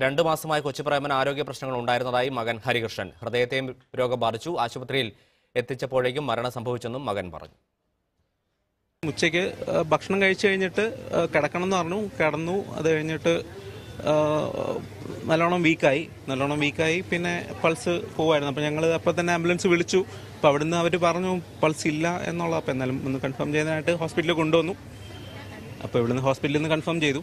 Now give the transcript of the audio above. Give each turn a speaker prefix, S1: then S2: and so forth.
S1: രണ്ടു മാസമായി കൊച്ചുപ്രേമന് ആരോഗ്യ പ്രശ്നങ്ങൾ ഉണ്ടായിരുന്നതായി മകൻ ഹരികൃഷ്ണൻ. ഹൃദയത്തെയും രോഗം ബാധിച്ചു. ആശുപത്രിയിൽ എത്തിച്ചപ്പോഴേക്കും മരണം സംഭവിച്ചെന്നും മകൻ പറഞ്ഞു.
S2: ഉച്ചയ്ക്ക് ഭക്ഷണം കഴിച്ചു കഴിഞ്ഞിട്ട് കിടക്കണം എന്ന് പറഞ്ഞു. കിടന്നു അത് കഴിഞ്ഞിട്ട് നല്ലോണം വീക്കായി. നല്ലോണം വീക്കായി. പിന്നെ പൾസ് പോവായിരുന്നു. അപ്പോൾ ഞങ്ങൾ അപ്പോൾ തന്നെ ആംബുലൻസ് വിളിച്ചു. അപ്പോൾ അവിടുന്ന് അവർ പറഞ്ഞു പൾസ് ഇല്ല എന്നുള്ള അപ്പോൾ എന്നാലും ഒന്ന് കൺഫേം ചെയ്യാനായിട്ട് ഹോസ്പിറ്റലിൽ കൊണ്ടുവന്നു. അപ്പോൾ ഇവിടുന്ന് ഹോസ്പിറ്റലിൽ നിന്ന് കൺഫേം ചെയ്തു.